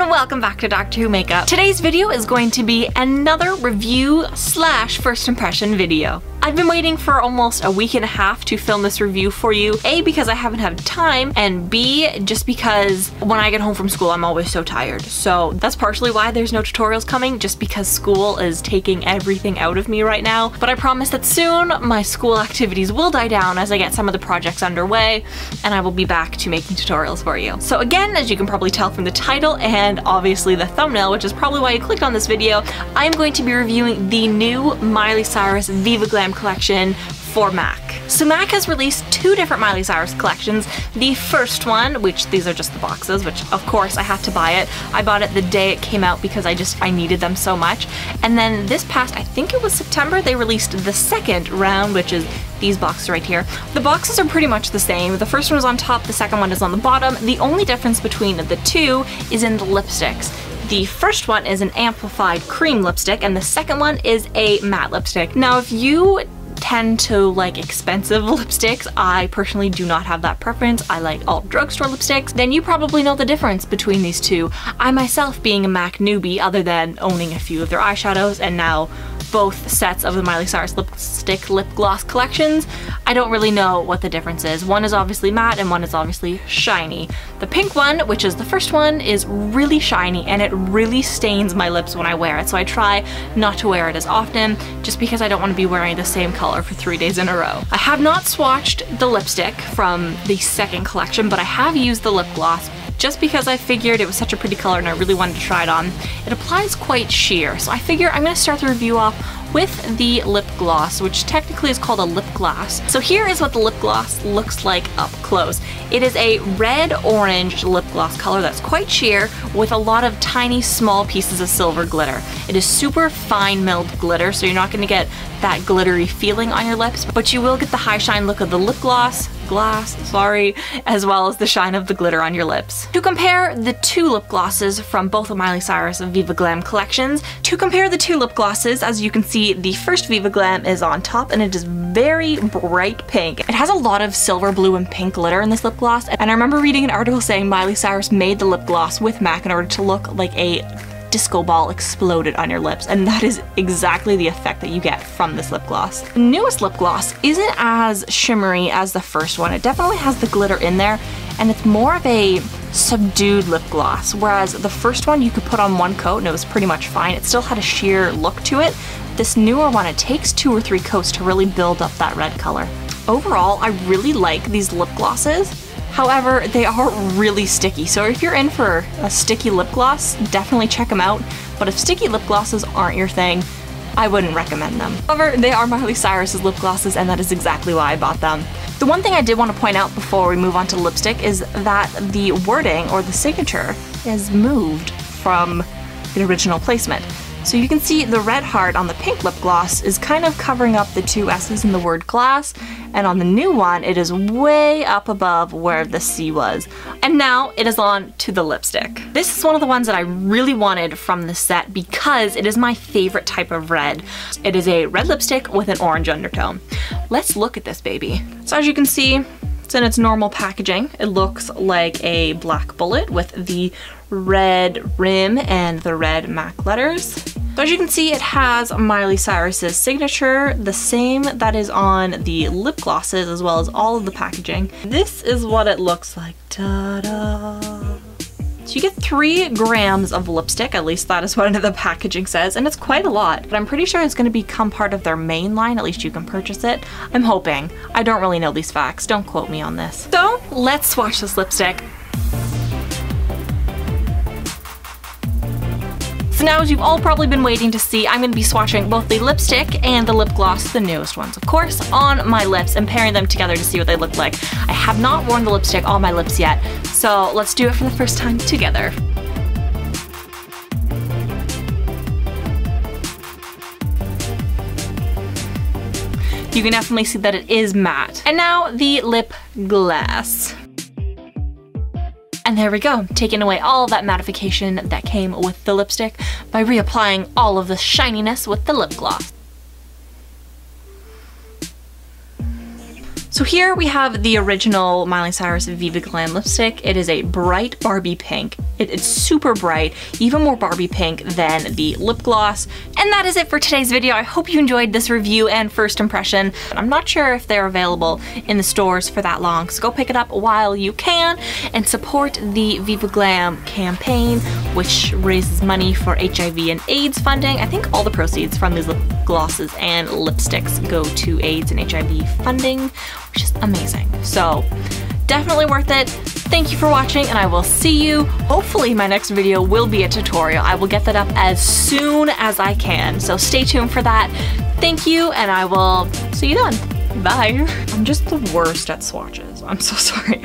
and welcome back to Doctor Who Makeup. Today's video is going to be another review slash first impression video. I've been waiting for almost a week and a half to film this review for you. A, because I haven't had time, and B, just because when I get home from school, I'm always so tired. So that's partially why there's no tutorials coming, just because school is taking everything out of me right now. But I promise that soon my school activities will die down as I get some of the projects underway, and I will be back to making tutorials for you. So again, as you can probably tell from the title and obviously the thumbnail, which is probably why you clicked on this video, I'm going to be reviewing the new Miley Cyrus Viva Glam collection for MAC. So MAC has released two different Miley Cyrus collections. The first one, which these are just the boxes, which of course I had to buy it. I bought it the day it came out because I just, I needed them so much. And then this past, I think it was September, they released the second round, which is these boxes right here. The boxes are pretty much the same. The first one is on top, the second one is on the bottom. The only difference between the two is in the lipsticks. The first one is an amplified cream lipstick and the second one is a matte lipstick. Now if you tend to like expensive lipsticks. I personally do not have that preference. I like all drugstore lipsticks. Then you probably know the difference between these two. I myself being a MAC newbie other than owning a few of their eyeshadows and now both sets of the Miley Cyrus lipstick lip gloss collections, I don't really know what the difference is. One is obviously matte and one is obviously shiny. The pink one, which is the first one, is really shiny and it really stains my lips when I wear it. So I try not to wear it as often just because I don't want to be wearing the same color for three days in a row. I have not swatched the lipstick from the second collection, but I have used the lip gloss just because I figured it was such a pretty color and I really wanted to try it on. It applies quite sheer, so I figure I'm going to start the review off with the lip gloss, which technically is called a lip glass. So here is what the lip gloss looks like up close. It is a red-orange lip gloss color that's quite sheer with a lot of tiny small pieces of silver glitter. It is super fine milled glitter, so you're not going to get that glittery feeling on your lips, but you will get the high shine look of the lip gloss, glass, sorry, as well as the shine of the glitter on your lips. To compare the two lip glosses from both of Miley Cyrus Viva Glam collections, to compare the two lip glosses, as you can see, the first Viva Glam is on top and it is very bright pink. It has a lot of silver, blue, and pink glitter in this lip gloss, and I remember reading an article saying Miley Cyrus made the lip gloss with MAC in order to look like a disco ball exploded on your lips and that is exactly the effect that you get from this lip gloss. The newest lip gloss isn't as shimmery as the first one. It definitely has the glitter in there and it's more of a subdued lip gloss whereas the first one you could put on one coat and it was pretty much fine. It still had a sheer look to it. This newer one, it takes two or three coats to really build up that red color. Overall, I really like these lip glosses. However, they are really sticky, so if you're in for a sticky lip gloss, definitely check them out. But if sticky lip glosses aren't your thing, I wouldn't recommend them. However, they are Miley Cyrus's lip glosses and that is exactly why I bought them. The one thing I did want to point out before we move on to lipstick is that the wording or the signature is moved from the original placement. So you can see the red heart on the pink lip gloss is kind of covering up the two S's in the word glass, and on the new one, it is way up above where the C was. And now it is on to the lipstick. This is one of the ones that I really wanted from the set because it is my favorite type of red. It is a red lipstick with an orange undertone. Let's look at this baby. So as you can see, it's in its normal packaging. It looks like a black bullet with the red rim and the red MAC letters. So as you can see, it has Miley Cyrus's signature, the same that is on the lip glosses as well as all of the packaging. This is what it looks like. Ta-da! So you get three grams of lipstick, at least that is what the packaging says, and it's quite a lot, but I'm pretty sure it's gonna become part of their main line, at least you can purchase it. I'm hoping. I don't really know these facts, don't quote me on this. So let's swatch this lipstick. So now as you've all probably been waiting to see, I'm to be swatching both the lipstick and the lip gloss, the newest ones of course, on my lips and pairing them together to see what they look like. I have not worn the lipstick on my lips yet, so let's do it for the first time together. You can definitely see that it is matte. And now the lip glass. And there we go, taking away all that mattification that came with the lipstick by reapplying all of the shininess with the lip gloss. So here we have the original Miley Cyrus Viva Glam lipstick. It is a bright Barbie pink. It, it's super bright, even more Barbie pink than the lip gloss. And that is it for today's video. I hope you enjoyed this review and first impression. I'm not sure if they're available in the stores for that long, so go pick it up while you can and support the Viva Glam campaign, which raises money for HIV and AIDS funding. I think all the proceeds from these lip glosses and lipsticks go to AIDS and HIV funding, which is amazing. So definitely worth it. Thank you for watching and I will see you. Hopefully my next video will be a tutorial. I will get that up as soon as I can. So stay tuned for that. Thank you and I will see you then. Bye. I'm just the worst at swatches. I'm so sorry.